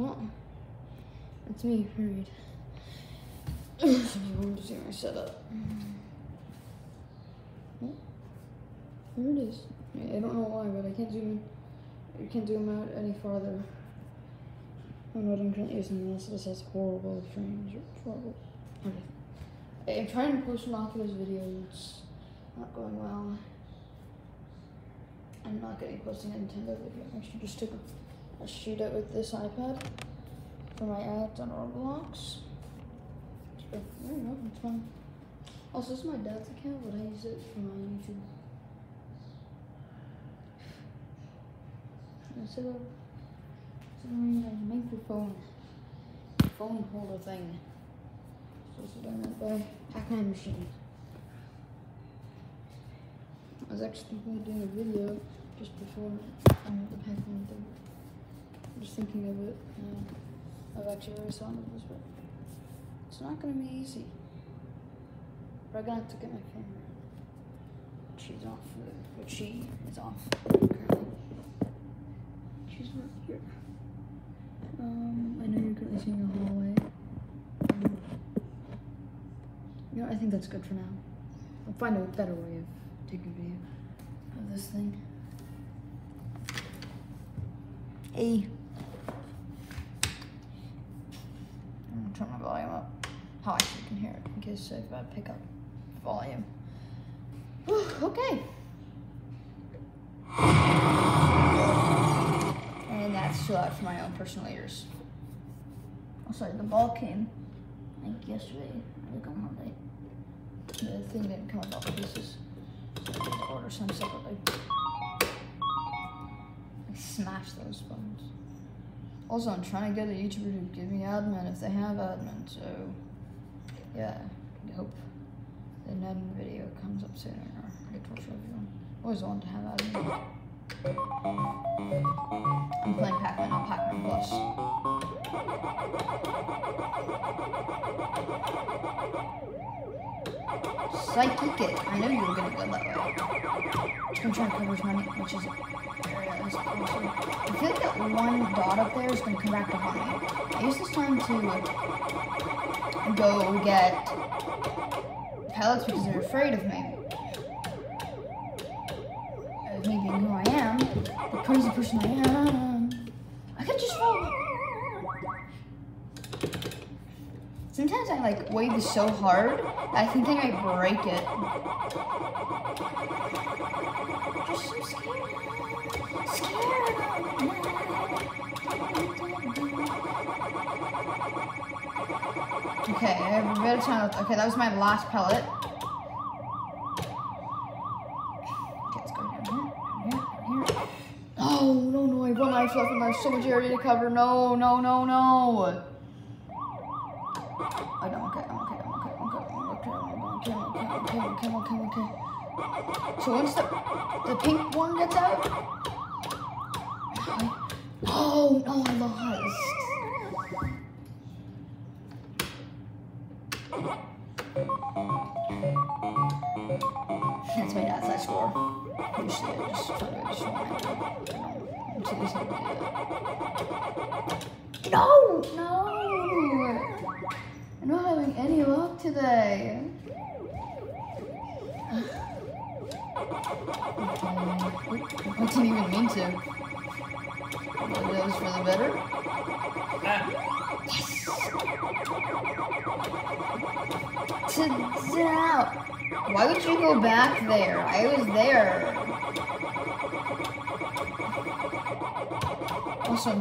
Well, it's me, period. See my setup. Oh, there it is. I don't know why, but I can't zoom in. I can't zoom out any farther. I'm not currently using this. This has horrible frames. Horrible. Okay. I'm trying to post an Oculus video. It's not going well. I'm not getting close to Nintendo video. I should just take a, a shoot it with this iPad for my ads on Roblox. There you go, it's fine. Also, this is my dad's account, but I use it for my YouTube. Instead of instead microphone, phone holder thing. Supposed to done that by Pac-Man machine. I was actually doing a video just before um, the Pac-Man thing. I'm just thinking of it. I've actually already saw this, but it's not gonna be easy. But I'm gonna have to get my camera. She's off, but she is off. She's not here. Um, I know you're currently seeing a hallway. Um, you know, I think that's good for now. I'll find a better way of taking video of this thing. Hey. I'm gonna turn my volume up. How I can hear it in case if I pick up volume. okay. And that's too loud for my own personal ears. Oh, sorry, the ball came like yesterday. Think on Monday. The thing didn't come with all the pieces. So I had to order some separately. I smashed those buttons. Also, I'm trying to get a YouTuber to give me admin if they have admin, so yeah, I hope the admin video comes up soon or I get to show everyone. Always want to have admin. I'm playing Pac-Man on Pac-Man Plus. Psychic it. I know you were gonna go that way. I'm trying to cover as many, which is I feel like that one dot up there is gonna come back to haunt me. I use this time to go get pellets because they're afraid of me. Of me being who I am, the crazy person I am. I could just fall. Sometimes I like wave this so hard I think I might break it. Just so scared. Okay, I have a of time left. Okay, that was my last pellet. Okay, let's go here, here, here, here. Oh, no, no, I have one life left and there's so much area to cover. No, no, no, no. I know, okay, I'm okay, I'm okay, I'm okay, I'm okay, I'm okay, I'm okay, I'm okay, I'm okay, I'm okay, I'm okay. So once the, the pink one gets out, oh, no, I lost. That's my dad's last score. Usually I just I'm. No, no. I'm not having any luck today. I didn't even mean to. That was for the better. To down. Why would you go back there? I was there. Awesome.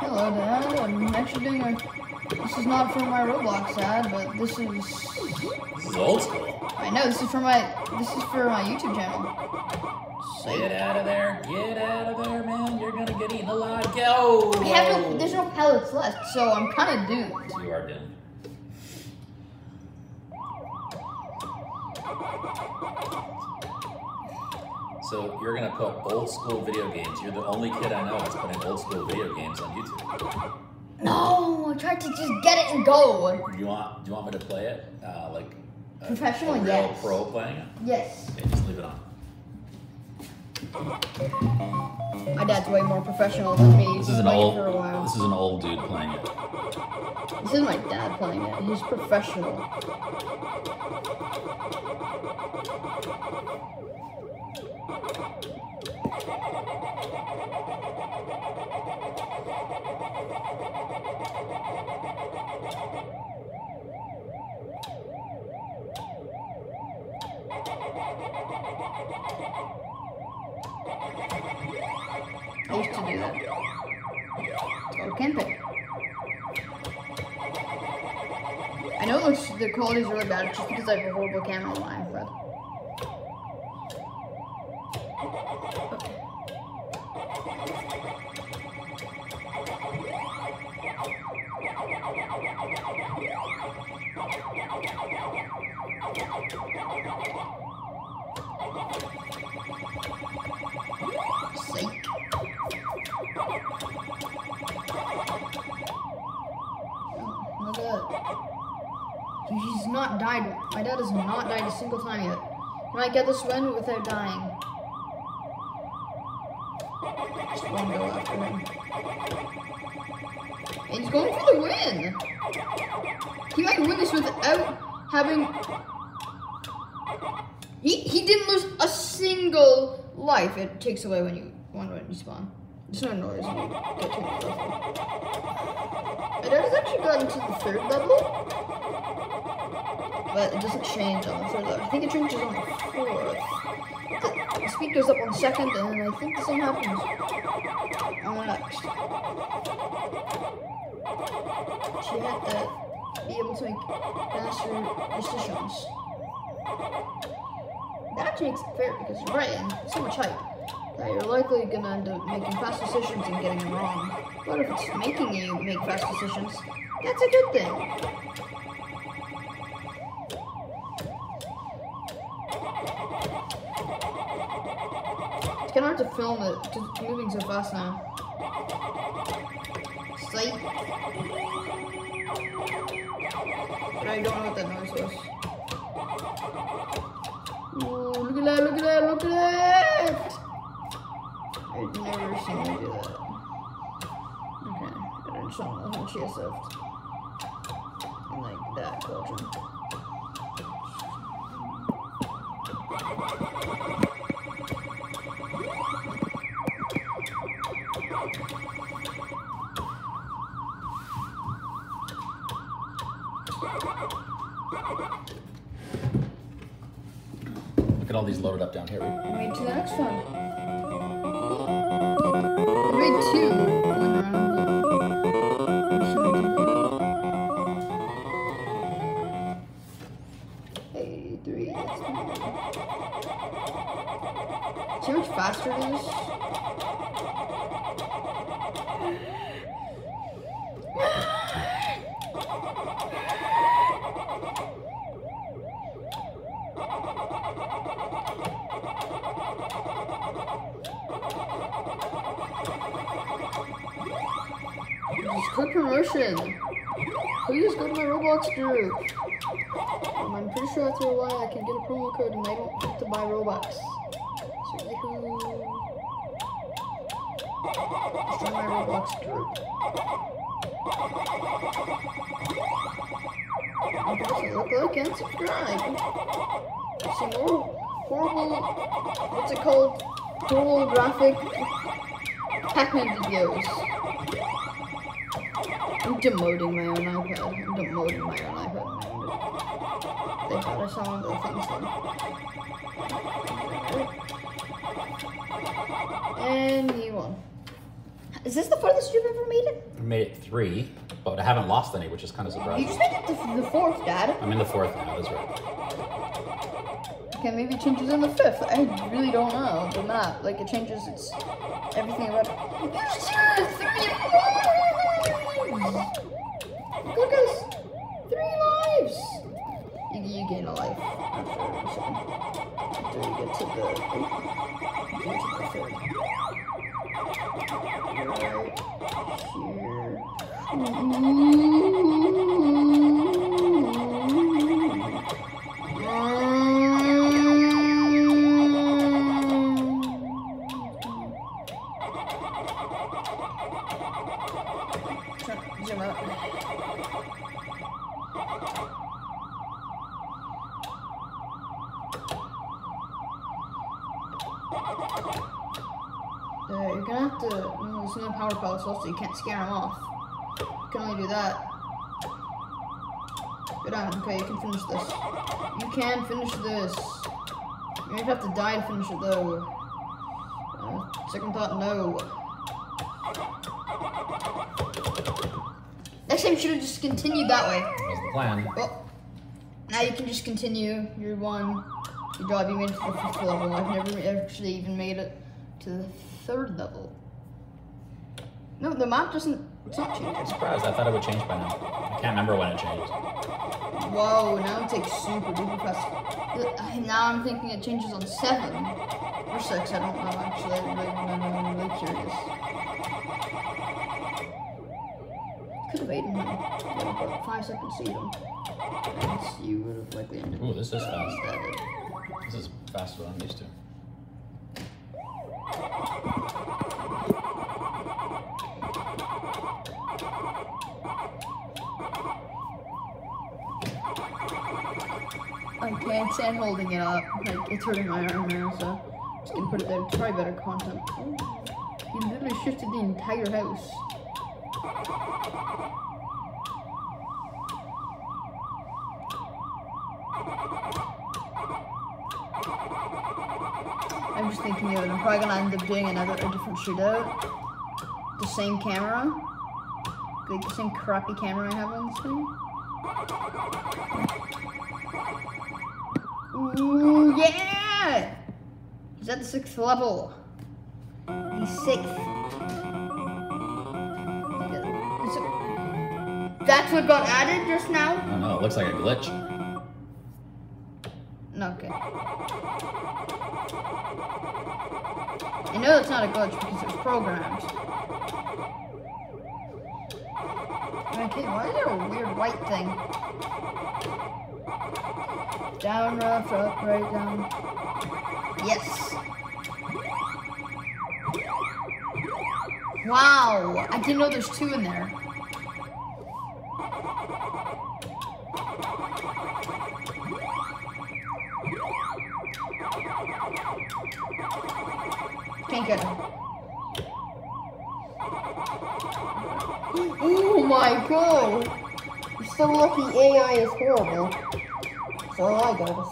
Hello, Dad. I'm actually doing a. This is not for my Roblox ad, but this is. This is old school. I know this is for my. This is for my YouTube channel. Get out of there. Get out of there, man. You're gonna get eaten alive. Go! I have no. There's no pellets left, so I'm kind of doomed. You are doomed. So you're gonna put old school video games. You're the only kid I know that's putting old school video games on YouTube. No, I tried to just get it and go. Do you want? Do you want me to play it? Uh, like a, Professional, a yes. pro playing it? Yes. Okay, just leave it on. My dad's way more professional than me. This is an old. for a while. This is an old dude playing it. This is my dad playing it. He's professional. It's called camping. I know it looks, the quality's really bad just because I have a horrible camera on my. Single time yet. He might get this win without dying. Just one go after him. And he's going for the win! He might win this without having... He, he didn't lose a single life. It takes away when you one when you spawn. There's no noise you. My dad has actually gotten to the third level. But it doesn't change on the third. I think it changes on the fourth. The, the speed goes up on second, and I think the same happens on the next. So you have to be able to make faster decisions. That makes it fair because you're right, and so much hype that you're likely gonna end up making fast decisions and getting them wrong. But if it's making you make fast decisions, that's a good thing. Kind of hard to film it because it's moving so fast now. Sight. But I don't know what that noise was. Ooh, look at that, look at that, look at that! I've never seen her do that. Okay, I don't show how she has left. Like that, Belgium. All these loaded up down here. Made to the next one. Made two. Click promotion. Please go to my Roblox group. I'm pretty sure after a while I can get a promo code and I don't have to buy Robux. So yahoo. Join my Roblox group. Look, like, and subscribe. See more horrible, what's it called? Horrible graphic Pac-Man videos. I'm demoting my own iPad. I'm demoting my own iPad. They thought I saw one of the things then. And he won. Is this the farthest you've ever made it? I made it three, but I haven't lost any, which is kind of surprising. You just made it to the fourth, Dad. I'm in the fourth now. That's right. Okay, maybe it changes in the fifth. I really don't know the map. Like it changes its everything about it. Still have three lives. Look at us, three lives. You, you gain a life after a second. After you get to the, you get to the third. Right here. Mm-hmm. Uh, you're gonna have to. No, there's no power pellets also. You can't scare them off. You can only do that. Good on. Okay, you can finish this. You can finish this. You might have to die to finish it though. Uh, second thought, no. Next time you should have just continued that way. That was the plan. Well, now you can just continue. You're one. Good job, you made it to the fifth level. I've never actually even made it to the third level. No, the map doesn't. It's not I'm surprised. I thought it would change by now. I can't remember when it changed. Whoa, now it takes super duper fast. Uh, Now I'm thinking it changes on seven or six. I don't know actually. I really want to know. I'm really curious. Could have eaten him. But about five seconds to eat him. And you would have likely ended Ooh, this is fast. This is faster than I'm used to. I stand holding it up. Like, it's hurting my arm now, so I'm just gonna put it there. It's probably better content. Oh, you literally shifted the entire house. I'm just thinking of it. I'm probably gonna end up doing another, a different shootout. The same camera. Like the same crappy camera I have on this thing. Ooh, yeah! Is that the sixth level? The sixth. That's what got added just now? I don't know. It looks like a glitch. No, okay. I know it's not a glitch because it's programmed. Okay, why is there a weird white thing? Down, rough, up, right, down. Yes. Wow, I didn't know there's two in there. Can't get him. Oh my god! You're so lucky AI is horrible. That's all I gotta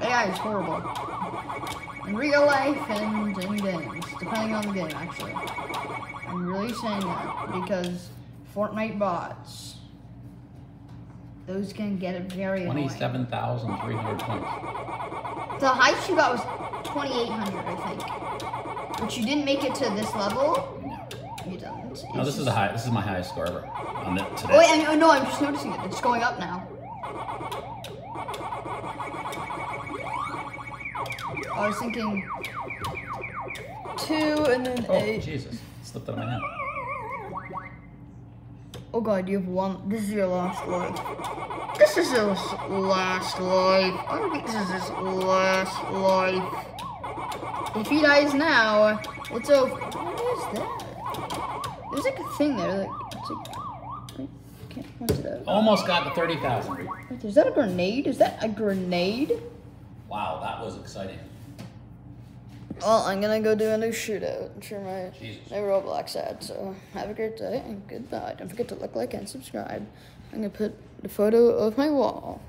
say. AI is horrible. In real life and in games, depending on the game, actually. I'm really saying that because Fortnite bots, those can get it very annoying. Twenty-seven thousand three hundred points. The highest you got was 2,800, I think. But you didn't make it to this level. No. You didn't. It's No, this is just- the high. This is my highest score ever on it today. Oh, wait, I, oh, no, I'm just noticing it. It's going up now. I was thinking two and then Oh, eight. Jesus! Slipped out of my hand. Oh god, you have one. This is your last life. This is your last life. I don't think this is his last life. If he dies now, it's over. What is that? There's like a thing there. Like, it's like. I can't point it out. Almost got to thirty thousand. Is that a grenade? Is that a grenade? Wow, that was exciting. Well, I'm gonna go do a new shootout for my Jesus. my Roblox ad. So have a great day and goodbye. Don't forget to look, like, and subscribe. I'm gonna put the photo of my wall.